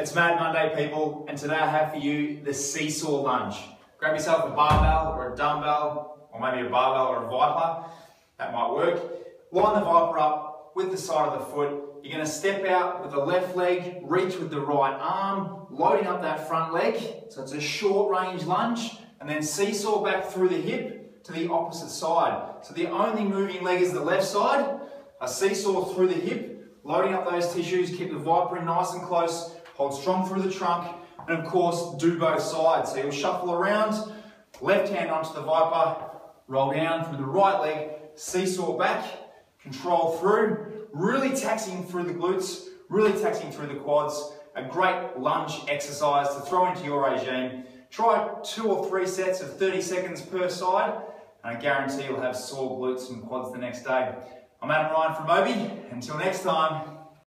It's Mad Monday, people, and today I have for you the seesaw lunge. Grab yourself a barbell or a dumbbell, or maybe a barbell or a ViPR. That might work. Line the ViPR up with the side of the foot. You're going to step out with the left leg, reach with the right arm, loading up that front leg. So it's a short range lunge, and then seesaw back through the hip to the opposite side. So the only moving leg is the left side. A seesaw through the hip, loading up those tissues, keep the ViPR in nice and close, hold strong through the trunk, and of course, do both sides. So you'll shuffle around, left hand onto the ViPR, roll down through the right leg, seesaw back, control through, really taxing through the glutes, really taxing through the quads. A great lunge exercise to throw into your regime. Try two or three sets of 30 seconds per side, and I guarantee you'll have sore glutes and quads the next day. I'm Adam Ryan from Moby. Until next time,